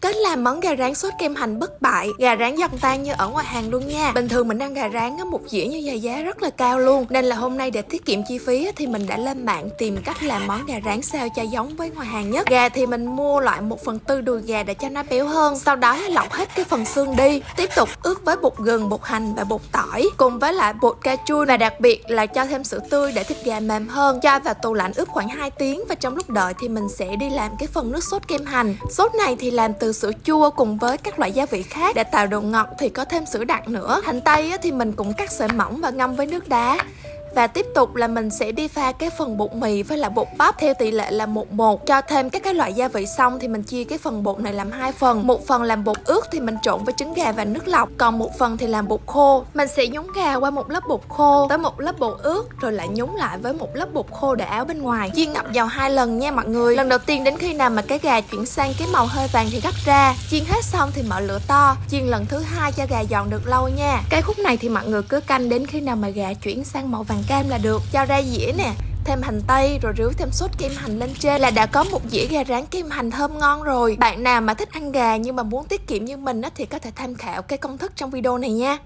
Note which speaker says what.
Speaker 1: Cách làm món gà rán sốt kem hành bất bại. Gà rán giòn tan như ở ngoài hàng luôn nha. Bình thường mình ăn gà rán á, một dĩa như vậy giá rất là cao luôn. Nên là hôm nay để tiết kiệm chi phí thì mình đã lên mạng tìm cách làm món gà rán sao cho giống với ngoài hàng nhất. Gà thì mình mua loại 1 phần tư đùi gà để cho nó béo hơn. Sau đó lọc hết cái phần xương đi. Tiếp tục ướp với bột gừng, bột hành và bột tỏi. Cùng với lại bột ca chua. Và đặc biệt là cho thêm sữa tươi để thịt gà mềm hơn. Cho vào tủ lạnh ướp khoảng 2 tiếng Và trong lúc đợi thì mình sẽ đi làm cái phần nước sốt kem hành. Sốt này thì làm từ sữa chua cùng với các loại gia vị khác. Để tạo độ ngọt thì có thêm sữa đặc nữa. Hành tây thì mình cũng cắt sợi mỏng và ngâm với nước đá và tiếp tục là mình sẽ đi pha cái phần bột mì với là bột bắp. Theo tỷ lệ là một một. Cho thêm các cái loại gia vị xong thì mình chia cái phần bột này làm hai phần. Một phần làm bột ướt thì mình trộn với trứng gà và nước lọc. Còn một phần thì làm bột khô. Mình sẽ nhúng gà qua một lớp bột khô, tới một lớp bột ướt, rồi lại nhúng lại với một lớp bột khô để áo bên ngoài. Chiên ngập dầu hai lần nha mọi người. Lần đầu tiên đến khi nào mà cái gà chuyển sang cái màu hơi vàng thì gắt ra. Chiên hết xong thì mở lửa to. Chiên lần thứ hai cho gà giòn được lâu nha. Cái khúc này thì mọi người cứ canh đến khi nào mà gà chuyển sang màu vàng cam là được, cho ra dĩa nè, thêm hành tây, rồi rưới thêm sốt kem hành lên trên. Là đã có một dĩa gà rán kem hành thơm ngon rồi. Bạn nào mà thích ăn gà nhưng mà muốn tiết kiệm như mình á thì có thể tham khảo cái công thức trong video này nha.